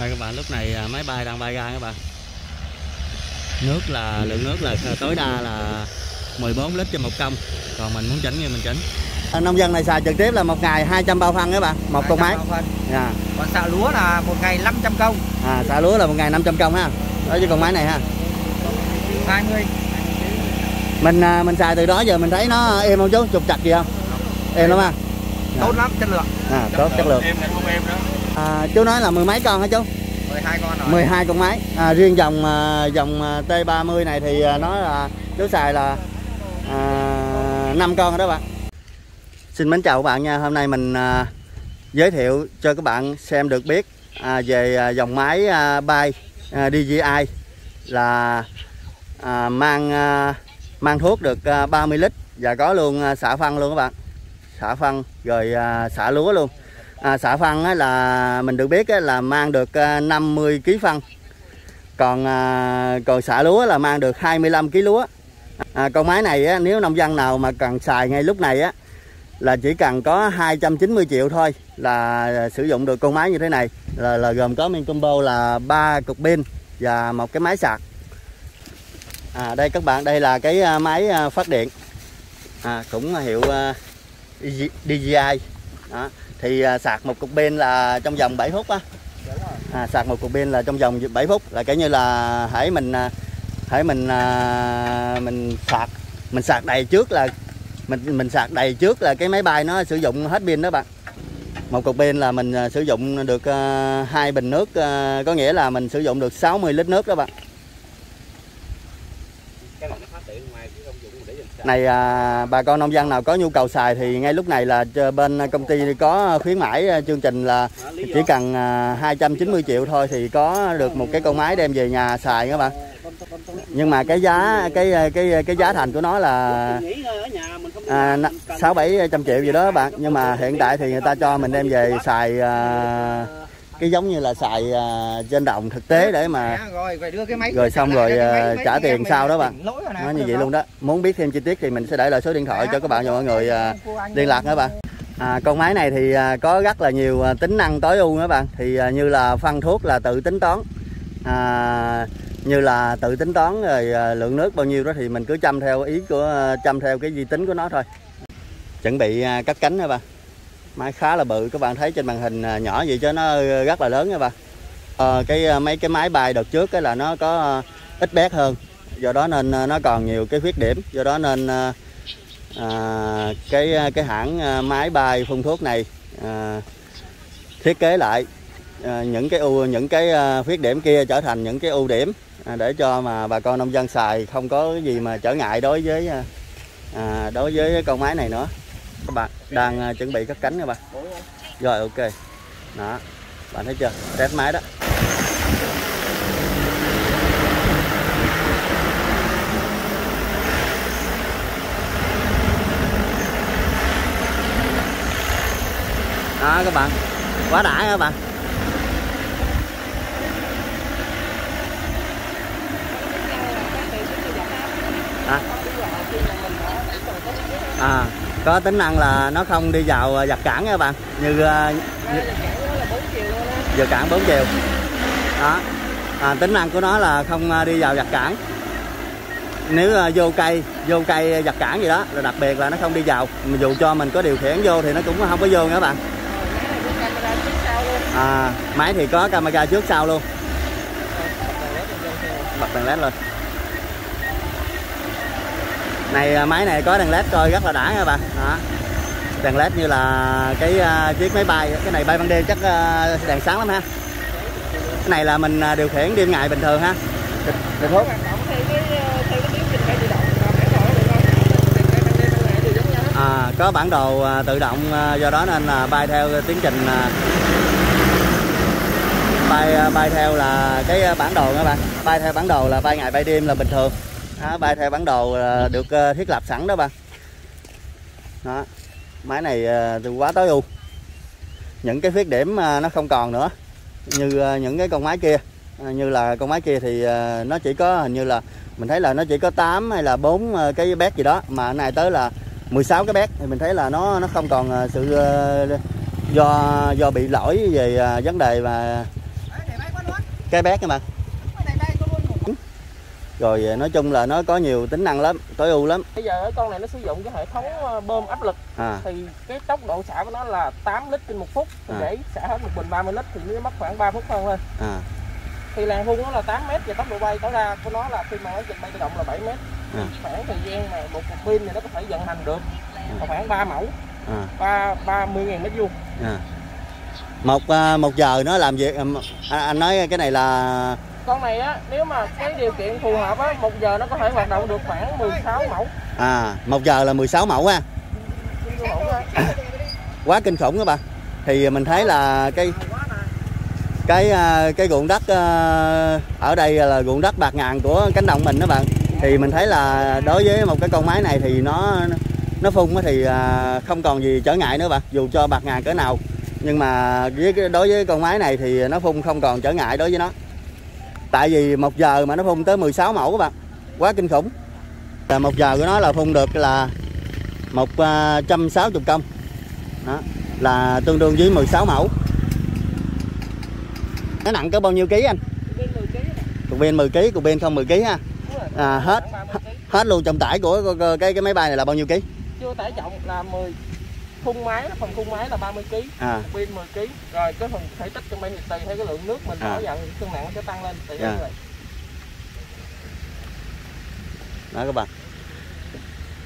Đây các bạn lúc này à, máy bay đang bay ra các bạn. Nước là lượng nước là tối đa là 14 lít trên một công Còn mình muốn chỉnh thì mình chỉnh. À, Nông dân này xài trực tiếp là một ngày 200 bao phân các bạn Một con máy. Dạ. Còn xạ lúa là một ngày 500 công À xạ lúa là một ngày 500 công ha. Đó với con máy này ha. 20 Mình à, mình xài từ đó giờ mình thấy nó êm không chú? Trục chặt gì không? Êm lắm ha. Tốt lắm chất lượng. À tốt chất lượng. Êm này không êm nữa à, Chú nói là mười mấy con hả chú? 12 con rồi. 12 con máy. À, riêng dòng à, dòng à, T30 này thì à, nó là chú xài là à, 5 con rồi đó bạn. Xin mến chào các bạn nha. Hôm nay mình à, giới thiệu cho các bạn xem được biết à, về à, dòng máy à, bay à, DJI là à, mang à, mang thuốc được à, 30 lít. Và có luôn à, xả phân luôn các bạn. Xả phân rồi à, xả lúa luôn à, xạ phân á, là mình được biết á, là mang được à, 50 kg phân. Còn à, còn xả lúa là mang được 25 kg lúa. À, con máy này á, nếu nông dân nào mà cần xài ngay lúc này á là chỉ cần có 290 triệu thôi là sử dụng được con máy như thế này. Là, là gồm có min combo là ba cục pin và một cái máy sạc. À, đây các bạn đây là cái à, máy à, phát điện. À, cũng hiệu uh, DJI đó. Thì à, sạc một cục pin là trong vòng 7 phút á. À, sạc một cục pin là trong vòng 7 phút là kể như là hãy mình à, hãy mình à, mình sạc mình sạc đầy trước là mình mình sạc đầy trước là cái máy bay nó sử dụng hết pin đó bạn. Một cục pin là mình à, sử dụng được à, hai bình nước có nghĩa là mình sử dụng được 60 lít nước đó bạn. Này à, bà con nông dân nào có nhu cầu xài thì ngay lúc này là bên công ty có khuyến mãi à, chương trình là chỉ cần à, 290 triệu thôi thì có được một cái con máy đem về nhà xài các bạn. Nhưng mà cái giá cái à, cái à, cái giá thành của nó là sáu bảy trăm triệu gì đó các bạn. Nhưng mà hiện tại thì người ta cho mình đem về xài à, cái giống như là xài uh, trên đồng thực tế để mà rồi xong rồi uh, trả tiền sau đó bạn. nó như vậy luôn đó. Muốn biết thêm chi tiết thì mình sẽ để lại số điện thoại cho các bạn và mọi người uh, liên lạc nữa bạn. À, con máy này thì uh, có rất là nhiều uh, tính năng tối ưu nữa bạn. Thì uh, như là phân thuốc là tự tính toán. À, như là tự tính toán rồi uh, lượng nước bao nhiêu đó thì mình cứ chăm theo ý của chăm theo cái di tính của nó thôi. Chuẩn bị uh, cắt cánh nữa bạn máy khá là bự. Các bạn thấy trên màn hình à, nhỏ vậy chứ nó ờ, rất là lớn nha bạn ờ, à, cái mấy cái máy bay đợt trước cái là nó có à, ít bé hơn. Do đó nên à, nó còn nhiều cái khuyết điểm. Do đó nên à, cái cái hãng máy bay phun thuốc này à, thiết kế lại à, những cái ưu những cái khuyết điểm kia trở thành những cái ưu điểm à, để cho mà bà con nông dân xài không có gì mà trở ngại đối với à, đối với con máy này nữa các bạn đang à, chuẩn bị cắt cánh các bạn rồi, ok. Đó. Bạn thấy chưa? Test máy đó. Đó, các bạn. Quá đã các bạn à. à có tính năng là nó không đi vào à, giặt cản nha các bạn. Như, à, như giờ cản 4 chiều. Đó. À, tính năng của nó là không à, đi vào giặt cản nếu vô cây vô cây giặt cản gì đó là đặc biệt là nó không đi vào. Mà dù cho mình có điều khiển vô thì nó cũng không có vô nha các bạn. À, máy thì có camera trước sau luôn. Bật đèn led lên này à, máy này có đèn led coi rất là đã nha bạn đó. đèn led như là cái uh, chiếc máy bay. Cái này bay ban đêm chắc uh, đèn sáng lắm ha. Cái này là mình uh, điều khiển đêm ngày bình thường ha. Được, được hút à, có bản đồ uh, tự động uh, do đó nên là bay theo tiến trình uh, bay uh, bay theo là cái bản đồ các bạn bay theo bản đồ là bay ngày bay đêm là bình thường đó, bay theo bản đồ được ờ, thiết lập sẵn đó bạn đó. Máy này ờ, từ quá tối ưu. Những cái khuyết điểm ờ, nó không còn nữa. Như những cái con máy kia. Như là con máy kia thì nó chỉ có hình như là mình thấy là nó chỉ có 8 hay là 4 cái bét gì đó mà này tới là 16 cái bét. Thì mình thấy là nó nó không còn sự do do bị lỗi về vấn đề mà cái bét các bạn rồi nói chung là nó có nhiều tính năng lắm tối ưu lắm. Bây giờ con này nó sử dụng cái hệ thống ờ, bơm áp lực. À. Thì cái tốc độ xả của nó là 8 lít trên một phút. Thì À. để xả hết một bình 30 lít thì nó mất khoảng 3 phút hơn thôi. À. Thì làn phun nó là 8 mét và tốc độ bay tối đa của nó là khi mà nó trình bay tự động là 7 mét. À. khoảng thời gian mà một cục pin thì nó có thể vận hành được. Là khoảng 3 mẫu. À. Ba ba mươi ngàn mét vuông. À. Một à, một giờ nó làm việc à, anh nói cái này là con này á, nếu mà cái điều kiện phù hợp á, một giờ nó có thể hoạt động được khoảng 16 mẫu. À một giờ là 16 mẫu ha. Quá kinh khủng các bạn thì mình thấy là cái cái à, cái ruộng đất à, ở đây là ruộng đất bạc ngàn của cánh đồng mình đó bạn thì mình thấy là đối với một cái con máy này thì nó nó phun á thì à, không còn gì trở ngại nữa bạn dù cho bạc ngàn cỡ nào. Nhưng mà với đối với con máy này thì nó phun không còn trở ngại đối với nó tại vì một giờ mà nó phun tới 16 mẫu các bạn. Quá kinh khủng. Là một giờ của nó là phun được là 160 công. Đó là tương đương với 16 mẫu. Nó nặng có bao nhiêu ký anh? Bên 10 kg này. cục pin 10 kg cục pin không 10 kg ha. À, hết Khoảng 30 kg. hết luôn trọng tải của cái cái máy bay này là bao nhiêu ký? Chưa tải trọng là 10 khung máy phần khung máy là 30 kg à. pin 10 kg rồi cái phần thể tích trong bay thì tùy theo cái lượng nước mình À. bỏ dần cân nặng nó sẽ tăng lên tùy Dạ. theo như vậy. Đó các bạn.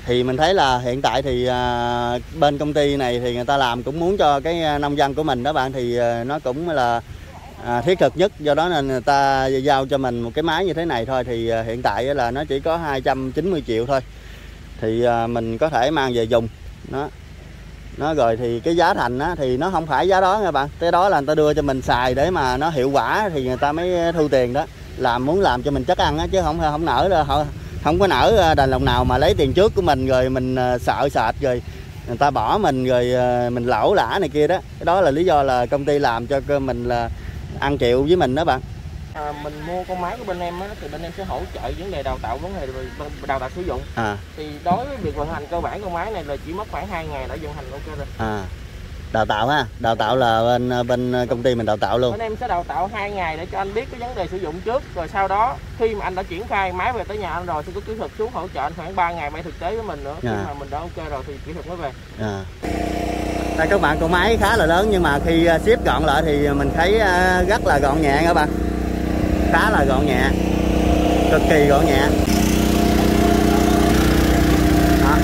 Thì mình thấy là hiện tại thì à, bên công ty này thì người ta làm cũng muốn cho cái à, nông dân của mình đó bạn thì à, nó cũng là à, thiết thực nhất. Do đó nên người ta giao cho mình một cái máy như thế này thôi. Thì à, hiện tại là nó chỉ có 290 triệu thôi. Thì à, mình có thể mang về dùng. Nó nó rồi thì cái giá thành á, thì nó không phải giá đó nha bạn. Cái đó là người ta đưa cho mình xài để mà nó hiệu quả thì người ta mới thu tiền đó. Làm muốn làm cho mình chắc ăn á chứ không không nở đâu họ không có nở à, đàn lòng nào mà lấy tiền trước của mình rồi mình à, sợ sệt rồi người ta bỏ mình rồi à, mình lỗ lã này kia đó. Cái đó là lý do là công ty làm cho mình là ăn chịu với mình đó bạn à, mình mua con máy của bên em á, thì bên em sẽ hỗ trợ vấn đề đào tạo vấn đề đào tạo sử dụng. À. Thì đối với việc vận hành cơ bản con máy này là chỉ mất khoảng 2 ngày đã vận hành ok rồi. À. Đào tạo ha đào tạo là bên bên công ty mình đào tạo luôn. Bên em sẽ đào tạo 2 ngày để cho anh biết cái vấn đề sử dụng trước rồi sau đó khi mà anh đã triển khai máy về tới nhà anh rồi thì có kỹ thuật xuống hỗ trợ anh khoảng 3 ngày bay thực tế với mình nữa khi Dạ. mà mình đã ok rồi thì kỹ thuật mới về. À. đây các bạn con máy khá là lớn nhưng mà khi ờ, ship gọn lại thì mình thấy ờ, rất là gọn nhẹ các bạn khá là gọn nhẹ, cực kỳ gọn nhẹ. Đó.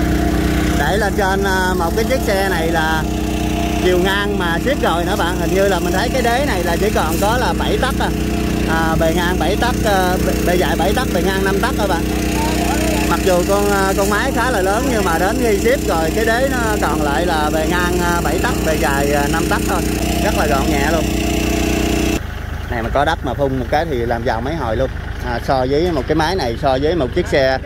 để lên trên à, một cái chiếc xe này là chiều ngang mà ship rồi nữa bạn. Hình như là mình thấy cái đế này là chỉ còn có là 7 tấc à. à bề ngang 7 tấc à, bề- dài 7 tấc bề ngang 5 tấc thôi bạn. Mặc dù con à, con máy khá là lớn nhưng mà đến khi ship rồi cái đế nó còn lại là bề ngang 7 tấc bề dài 5 tấc thôi. Rất là gọn nhẹ luôn này mà có đất mà phun một cái thì làm giàu mấy hồi luôn. À, so với một cái máy này so với một chiếc xe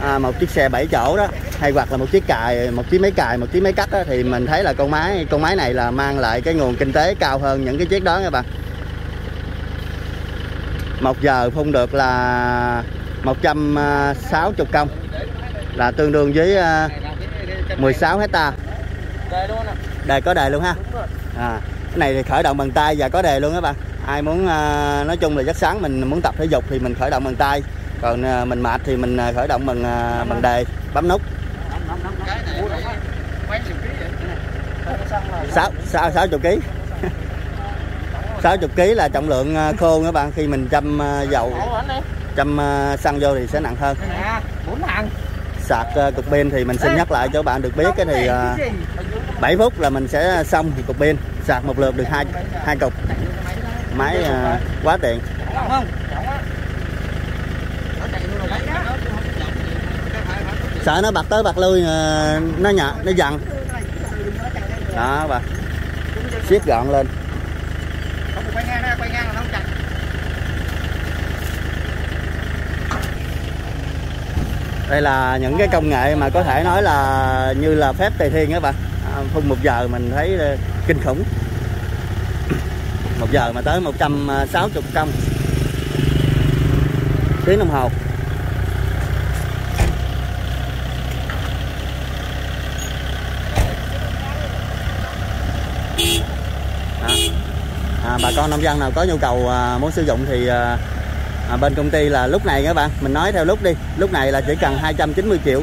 à, một chiếc xe 7 chỗ đó hay hoặc là một chiếc cài một chiếc máy cài một chiếc máy cắt đó, thì mình thấy là con máy con máy này là mang lại cái nguồn kinh tế cao hơn những cái chiếc đó các bạn. Một giờ phun được là 160 công là tương đương với à, 16 hecta đây luôn nè đề có đề luôn ha? À, cái này thì khởi động bằng tay và có đề luôn các bạn ai muốn à, nói chung là rất sáng mình muốn tập thể dục thì mình khởi động bằng tay. Còn à, mình mệt thì mình à, khởi động bằng bằng đề, bấm nút. Sáu sáu sáu chục ký. Sáu chục ký là trọng lượng khô các bạn. Khi mình châm dầu châm xăng vô thì sẽ nặng hơn. Sạc cục pin thì mình xin nhắc lại cho bạn được biết cái thì 7 phút là mình sẽ xong thì cục pin. Sạc một lượt được hai hai cục máy à, quá tiện. Sợ nó bật tới bật lui à, nó nhợ nó giận đó, bà. Siết gọn lên. Đây là những cái công nghệ mà có thể nói là như là phép tề thiên các bạn à, phun một giờ mình thấy kinh khủng. 1 giờ mà tới 160 à, công. Tiếng đồng hồ. À, à, bà con nông dân nào có nhu cầu à, muốn sử dụng thì à, à, bên công ty là lúc này các bạn. Mình nói theo lúc đi. Lúc này là chỉ cần 290 triệu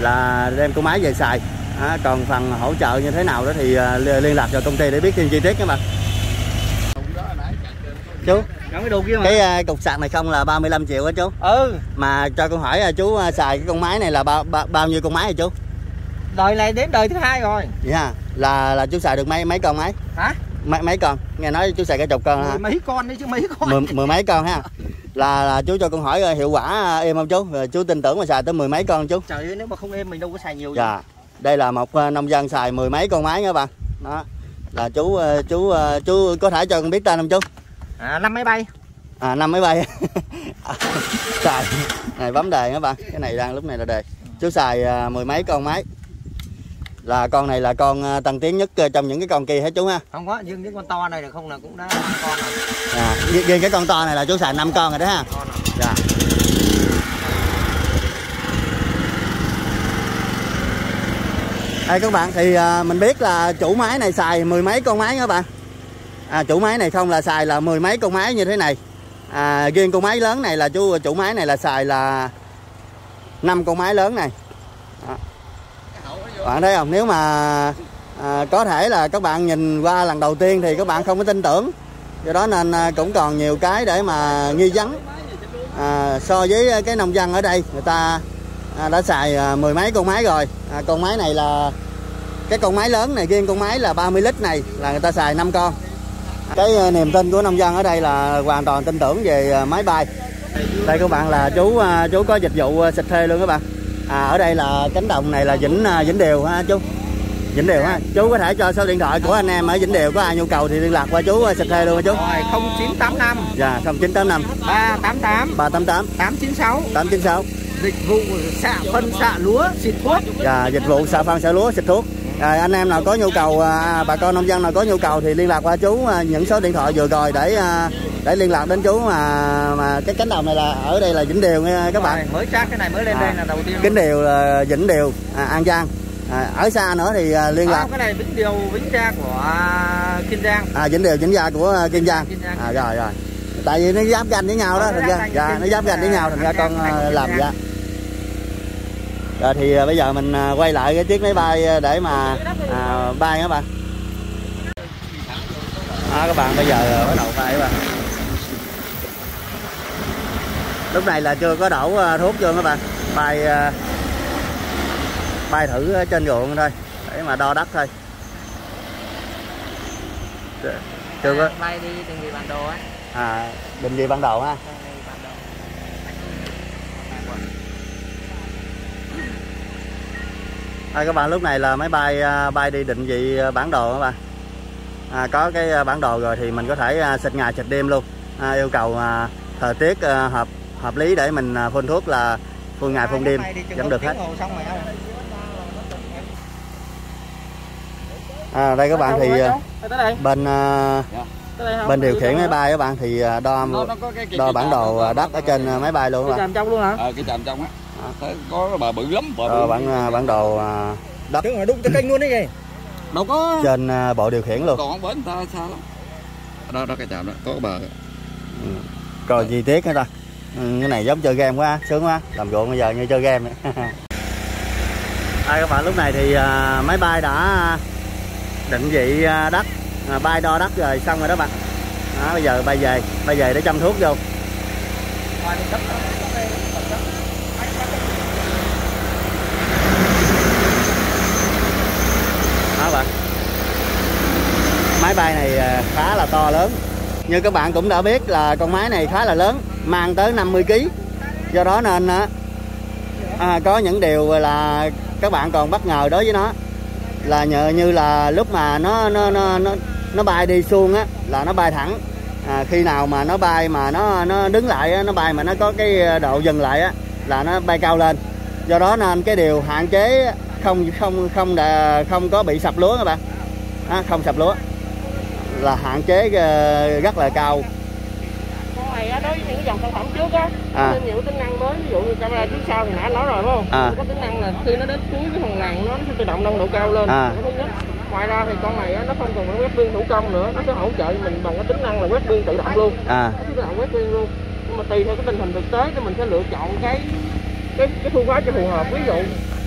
là đem cô máy về xài. À, còn phần hỗ trợ như thế nào đó thì à, liên lạc cho công ty để biết thêm chi tiết các bạn chú. Cái đồ kia mà. cái à, cục sạc này không là 35 triệu á chú. Ừ, mà cho con hỏi à, chú à, xài cái con máy này là bao bao, bao nhiêu con máy hả chú? Đời này đến đời thứ hai rồi. dạ yeah. là là chú xài được mấy mấy con máy? Hả? mấy mấy con? Nghe nói chú xài cái chục con hả? Mấy con đấy chứ mấy con. mười, mười mấy con ha. Là, là chú cho con hỏi hiệu quả êm không chú? Rồi chú tin tưởng mà xài tới mười mấy con chú. Trời ơi nếu mà không êm mình đâu có xài nhiều. dạ. Đây là một nông dân xài mười mấy con máy nha bạn đó. Là chú chú chú có thể cho con biết tên không chú À năm máy bay. à năm máy bay. Xài. Này bấm đề các bạn? Cái này đang lúc này là đề. Chú xài à, mười mấy con máy. Là con này là con à, tân tiến nhất à, trong những cái con kia hết chú ha? Không có, nhưng những con to này là không là cũng đã năm con rồi. à, riêng- riêng cái con to này là chú xài 5 con rồi đó ha? Con rồi. dạ. Đây các bạn thì à, mình biết là chủ máy này xài mười mấy con máy các bạn à, chủ máy này không là xài là mười mấy con máy như thế này. À, riêng con máy lớn này là chú chủ máy này là xài là năm con máy lớn này. Đó. bạn thấy không? Nếu mà à, có thể là các bạn nhìn qua lần đầu tiên thì các bạn không có tin tưởng. Do đó nên à, cũng còn nhiều cái để mà nghi vấn. À, so với cái nông dân ở đây người ta à, đã xài à, mười mấy con máy rồi. À, con máy này là cái con máy lớn này riêng con máy là 30 lít này là người ta xài 5 con cái à, niềm tin của nông dân ở đây là hoàn toàn tin tưởng về à, máy bay. Đây các bạn là chú à, chú có dịch vụ xịt thuê luôn các bạn. À, ở đây là cánh đồng này là vĩnh vĩnh điều ha chú? Vĩnh điều ha? Chú có thể cho số điện thoại của anh em ở vĩnh điều có ai nhu cầu thì liên lạc qua chú xịt thuê luôn hả chú? Rồi 0985 dạ 0985 388 388 896 896 dịch vụ xạ phân xạ lúa xịt thuốc. và dịch vụ xà phân xả lúa xịt thuốc à, anh em nào có nhu cầu à, bà con nông dân nào có nhu cầu thì liên lạc qua chú à, những số điện thoại vừa rồi để à, để liên lạc đến chú mà mà cái cánh đồng này là ở đây là Vĩnh Điều nha các bạn Rồi, mới chắc cái này mới lên À. đây là đầu tiên. Vĩnh Điều là Vĩnh Điều à, An Giang à, ở xa nữa thì à, liên lạc À, cái này Vĩnh Điều Vĩnh Gia của à, Kiên Giang. à, Vĩnh Điều Vĩnh Gia của à, Kiên Giang Kiên Giang. à, rồi rồi tại vì nó giáp ganh với nhau đó Ờ, thành ra dạ, nó giáp ganh với nhau thành ra con à, làm dạ rồi thì à, bây giờ mình à, quay lại cái chiếc máy bay à, để mà à, bay các bạn. À, các bạn bây giờ bắt đầu bay các bạn. Lúc này là chưa có đổ thuốc vô các bạn. Bay bay thử trên ruộng thôi để mà đo đất thôi. Chưa chưa có. Bay đi từng vị bản đồ á. à định vị ban đầu ha Từng vị bản đồ. À, các bạn lúc này là máy bay à, bay đi định vị à, bản đồ các bạn? À, có cái à, bản đồ rồi thì mình có thể xịt ngày xịt đêm luôn. À, yêu cầu à, thời tiết à, hợp hợp lý để mình à, phun thuốc là phun ngày phun đêm. Vẫn được hết. à, đây các bạn thì bên à, không? bên điều khiển máy bay các bạn thì đo đo bản đồ đất ở trên máy bay luôn các cái bạn. tràm trong luôn hả? Ờ cái tràm trong á Thấy có cái bờ bự lắm bờ đo bự. bản à, bản đồ à, đất. Chứ mà đụng tới kênh luôn đấy kìa. đâu có. Trên à, bộ điều khiển luôn. Còn bển người ta xa lắm. Đó đó cái tràm đó có cái bờ coi chi tiết hết ta. Ừ, cái này giống chơi game quá sướng quá. Làm ruộng bây giờ như chơi game vậy. Đây các bạn lúc này thì à, máy bay đã định vị à, đất. À, bay đo đất rồi xong rồi đó bạn. Đó, bây giờ bay về bay về để chăm thuốc vô Ngoài mình cấp cấp đây, cấp cấp. đó bạn máy khá là to lớn. Như các bạn cũng đã biết là con máy này khá là lớn mang tới 50 kg do đó nên à, có những điều là các bạn còn bất ngờ đối với nó. Là nhờ như là lúc mà nó nó nó nó, nó bay đi xuông á là nó bay thẳng. À, khi nào mà nó bay mà nó nó đứng lại á, nó bay mà nó có cái độ dừng lại á là nó bay cao lên. Do đó nên cái điều hạn chế không không không đà, không có bị sập lúa các bạn. À, không sập lúa là hạn chế ờ, rất là cao. Con này á, đối với những dòng sản phẩm trước á À. nên nhiều tính năng mới ví dụ như camera trước sau thì nãy anh nói rồi đúng không? À. có tính năng là khi nó đến cuối cái phần làn nó sẽ tự động nâng độ cao lên. À. Thứ nhất. Ngoài ra thì con này á, nó không cần phải quét biên thủ công nữa nó sẽ hỗ trợ mình bằng cái tính năng là quét biên tự động luôn. À. Nó tự động quét biên luôn. Nhưng mà tùy theo cái tình hình thực tế thì mình sẽ lựa chọn cái cái cái phương pháp cho phù hợp. Ví dụ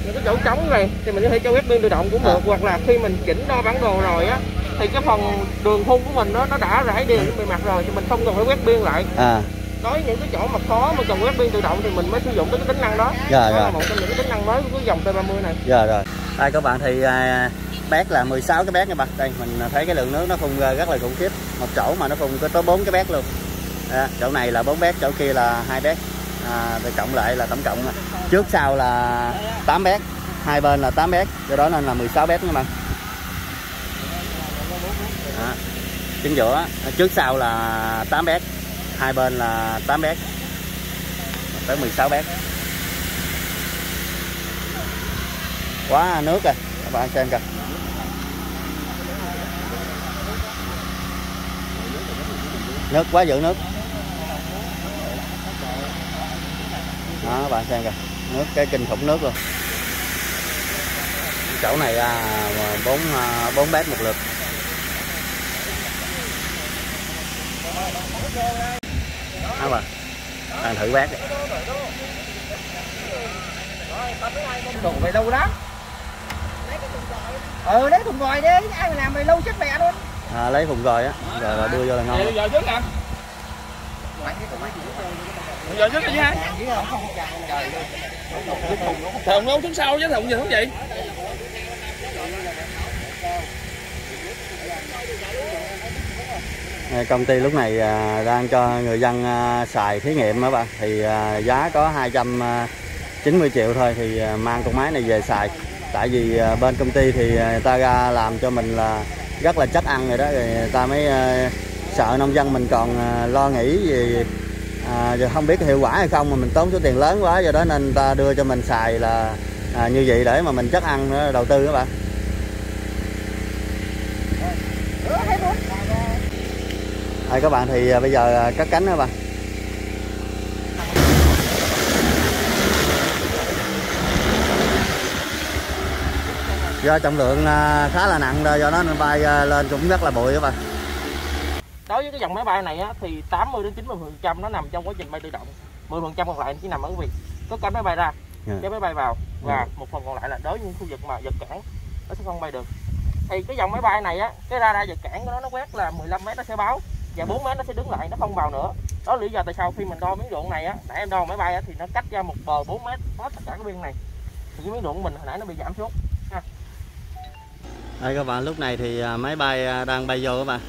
những cái chỗ trống này thì mình có thể cho quét biên tự động cũng được. Hoặc là khi mình chỉnh đo bản đồ rồi á thì cái phần đường thun của mình nó nó đã rải đều bề mặt rồi thì mình không cần phải quét biên lại. À. Đối những cái chỗ mà khó mà cần quét biên tự động thì mình mới sử dụng tới cái tính năng đó. Rồi, đó rồi. là một trong những cái tính năng mới của cái dòng T30 này. Giờ rồi. Đây các bạn thì à, bét là 16 cái bét nha bạn đây mình thấy cái lượng nước nó phun ra rất là khủng khiếp. Một chỗ mà nó phun có tới bốn cái bét luôn. Đó, chỗ này là 4 bét chỗ kia là hai bét. À, rồi cộng lại là tổng cộng trước sau là 8 bét hai bên là 8 bét. Do đó nên là 16 bét nha bạn Đó chính giữa. Trước sau là 8 bét hai bên là 8 bét tới 16 bét. Quá nước rồi các bạn xem kìa. Nước quá dữ nước. Đó các bạn xem kìa nước cái kinh khủng nước luôn. Chỗ này à, bốn à, bốn bét một lượt. Đó bạn đang thử bét đi. Đụng về lâu lắm. Ừ lấy thùng gòi đi. Ai mà làm về lâu chết mẹ luôn. À, lấy phùng rồi á. Rồi là đưa vô là ngon. Vậy giờ trước nè giờ trước thùng đâu xuống sau chứ thùng gì không vậy Ờ, công ty lúc này ờ, đang cho người dân ờ, xài thí nghiệm đó bạn thì giá có 290 triệu thôi thì mang con máy này về xài. Tại vì bên công ty thì người ta ra làm cho mình là rất là chắc ăn rồi đó. Rồi người ta mới sợ nông dân mình còn lo nghĩ gì à, giờ không biết hiệu quả hay không mà mình tốn số tiền lớn quá do đó nên người ta đưa cho mình xài là à, như vậy để mà mình chắc ăn nữa, đầu tư các bạn Đây các bạn thì à, bây giờ à, cắt cánh đó bạn. Do trọng lượng à, khá là nặng do nên bay lên cũng rất là bụi các bạn. Đối với cái dòng máy bay này á, thì 80 đến 90 phần trăm nó nằm trong quá trình bay tự động. 10 phần trăm còn lại chỉ nằm ở việc có cánh máy bay ra Dạ. cái máy bay vào và một phần còn lại là đối với những khu vực mà giật cản nó sẽ không bay được. Thì cái dòng máy bay này á cái radar giật cản của nó nó quét là 15 mét nó sẽ báo và bốn mét nó sẽ đứng lại nó không vào nữa. Đó là lý do tại sao khi mình đo miếng ruộng này á nãy em đo máy bay á, thì nó cách ra một bờ 4 mét hết tất cả cái biên này. Thì cái miếng ruộng của mình hồi nãy nó bị giảm xuống. Đây các bạn lúc này thì à, máy bay à, đang bay vô các bạn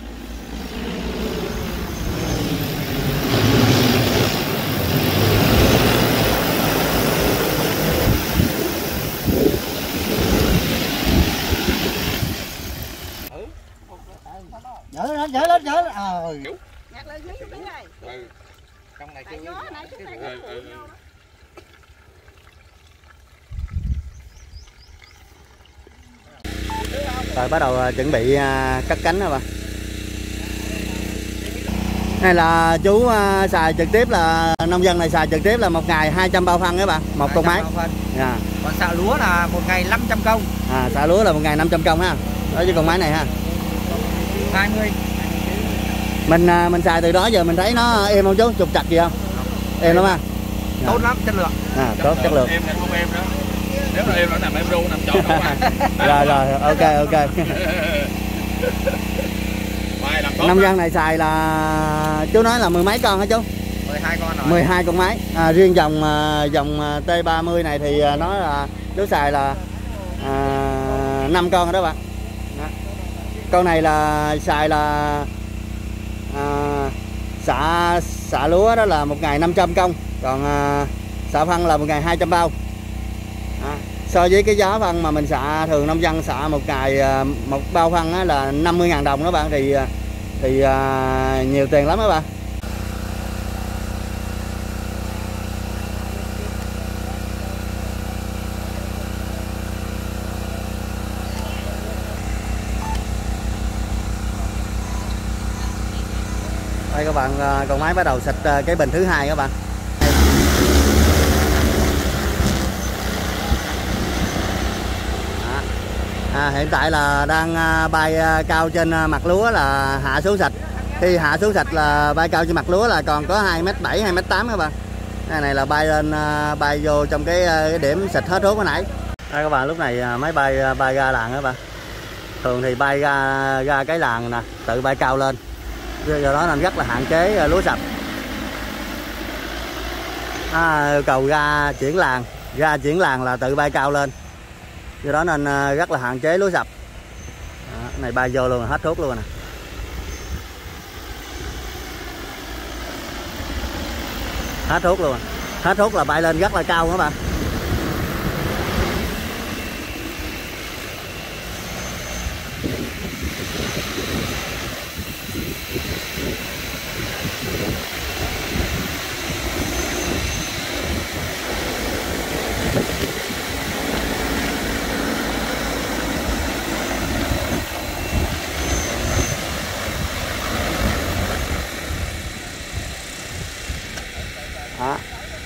Dở lên dở lên dở lên Ờ Nhặt lên miếng miếng này. Trong này Tại gió nãy chúng ta nhặt cuộn vô đó. rồi bắt đầu à, chuẩn bị à, cắt cánh rồi bạn này là chú à, xài trực tiếp là nông dân này xài trực tiếp là một ngày 200 bao phân các bạn một con máy à, Còn xạ lúa là một ngày 500 công. À, xả lúa là một ngày 500 công ha. Đối với con máy này ha. 20 mình à, mình xài từ đó giờ mình thấy nó êm không chú? Trục chặt gì không? Êm lắm ha Tốt lắm chất lượng. À, tốt chất lượng. Em không em đó. Nếu là em nó nằm em ru nằm đâu à. Rồi rồi ok ok. Nông dân này xài là chú nói là mười mấy con hả chú? 12 con rồi. 12 con máy. À, riêng dòng à, dòng à, T30 này thì à, nó là chú xài là à, 5 con rồi đó bạn đó. con này là xài là à, xả xả lúa đó là một ngày 500 công còn à, xả phân là một ngày 200 bao. À, so với cái giá phân mà mình xả thường nông dân xả một ngày à, một bao phân là 50.000 đồng đó bạn thì à, thì à, nhiều tiền lắm đó bạn. Bạn à, con máy bắt đầu xịt à, cái bình thứ hai các bạn. À, hiện tại là đang à, bay à, cao trên mặt lúa là hạ xuống sạch. Khi hạ xuống sạch là bay cao trên mặt lúa là còn có 2 m 7 2 m 8 các bạn. Cái này là bay lên bay vô trong cái, cái điểm xịt hết hút hồi nãy. Đây các bạn lúc này máy bay bay ra làng các bạn. Thường thì bay ra ra cái làng nè tự bay cao lên do đó nên rất là hạn chế ờ, lúa sạch à, yêu cầu ra chuyển làng. Ra chuyển làng là tự bay cao lên. Do đó nên ờ, rất là hạn chế lúa sập. Đó, này bay vô luôn hết thuốc luôn nè. Hết thuốc luôn. Hết thuốc là bay lên rất là cao các bạn.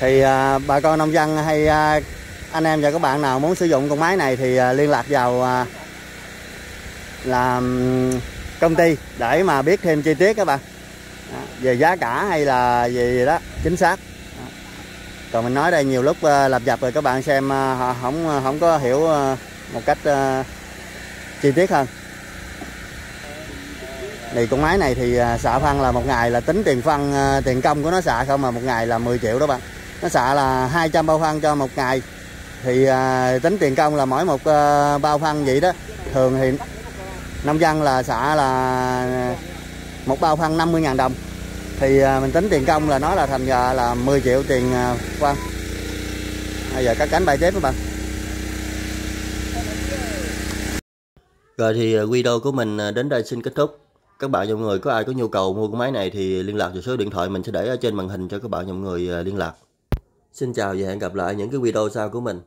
Thì à, bà con nông dân hay à, anh em và các bạn nào muốn sử dụng con máy này thì à, liên lạc vào à, làm công ty để mà biết thêm chi tiết các bạn. À, về giá cả hay là gì đó chính xác. À. còn mình nói đây nhiều lúc à, lập dập rồi các bạn xem à, họ không à, không có hiểu à, một cách à, chi tiết hơn. Thì con máy này thì à, xạ phân là một ngày là tính tiền phân à, tiền công của nó xạ không mà một ngày là 10 triệu đó bạn nó xạ là 200 bao phân cho một ngày. Thì à, tính tiền công là mỗi một à, bao phân vậy đó. Thường thì nông dân là xạ là một bao phân 50.000 đồng. Thì à, mình tính tiền công là nó là thành ra là 10 triệu tiền à, phân. Bây giờ các cánh bay tiếp các bạn. Rồi thì à, video của mình à, đến đây xin kết thúc. Các bạn dòng người có ai có nhu cầu mua cái máy này thì liên lạc vào số điện thoại mình sẽ để ở trên màn hình cho các bạn dòng người à, liên lạc. Xin chào và hẹn gặp lại những cái video sau của mình.